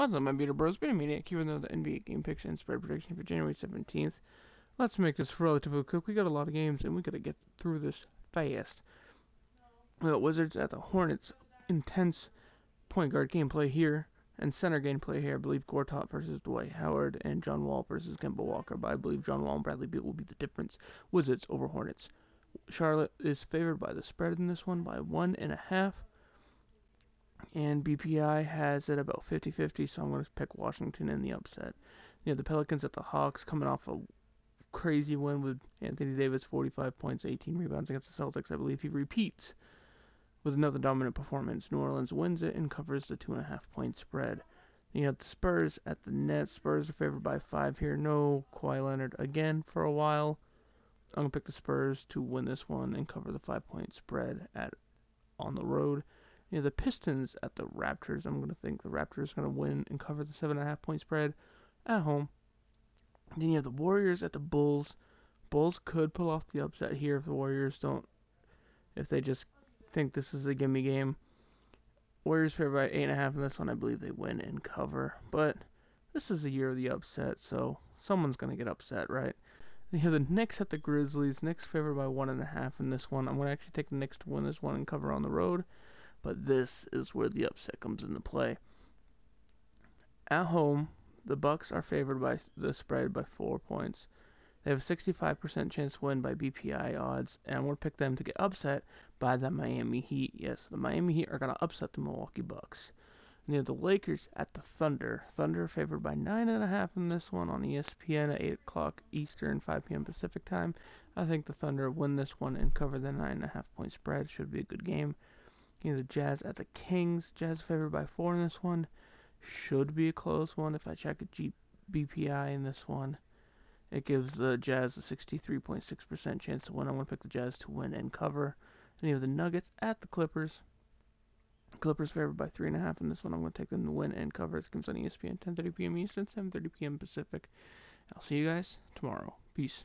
What's up, my Beater Bros? Been a Maniac, even though the NBA game picks and spread prediction for January 17th. Let's make this relatively quick. We got a lot of games, and we gotta get through this fast. Got Wizards at the Hornets. Intense point guard gameplay here, and center gameplay here. I believe Gortat versus Dwight Howard, and John Wall versus Kemba Walker. But I believe John Wall and Bradley Beal will be the difference. Wizards over Hornets. Charlotte is favored by the spread in this one by one and a half and BPI has it about 50-50, so I'm going to pick Washington in the upset. You know, the Pelicans at the Hawks coming off a crazy win with Anthony Davis, 45 points, 18 rebounds against the Celtics. I believe he repeats with another dominant performance. New Orleans wins it and covers the two and a half point spread. You have the Spurs at the Nets. Spurs are favored by five here. No Kawhi Leonard again for a while. I'm gonna pick the Spurs to win this one and cover the five point spread at on the road. You know, the Pistons at the Raptors. I'm going to think the Raptors are going to win and cover the 7.5 point spread at home. Then you have the Warriors at the Bulls. Bulls could pull off the upset here if the Warriors don't, if they just think this is a gimme game. Warriors favored by 8.5 in this one. I believe they win and cover. But this is the year of the upset, so someone's going to get upset, right? And you have the Knicks at the Grizzlies. Knicks favored by 1.5 in this one. I'm going to actually take the Knicks to win this one and cover on the road. But this is where the upset comes into play. At home, the Bucks are favored by the spread by four points. They have a 65% chance to win by BPI odds, and I'm going to pick them to get upset by the Miami Heat. Yes, the Miami Heat are going to upset the Milwaukee Bucks. And you have the Lakers at the Thunder. Thunder favored by 9.5 in this one on ESPN at 8 o'clock Eastern, 5 p.m. Pacific time. I think the Thunder win this one and cover the 9.5 point spread. Should be a good game. You know, the Jazz at the Kings. Jazz favored by four in this one. Should be a close one if I check a G- BPI in this one. It gives the Jazz a 63.6% chance to win. I'm going to pick the Jazz to win and cover. And you have the Nuggets at the Clippers. Clippers favored by 3.5 in this one. I'm going to take them to win and cover. It comes on ESPN 10.30 p.m. Eastern, 7.30 p.m. Pacific. I'll see you guys tomorrow. Peace.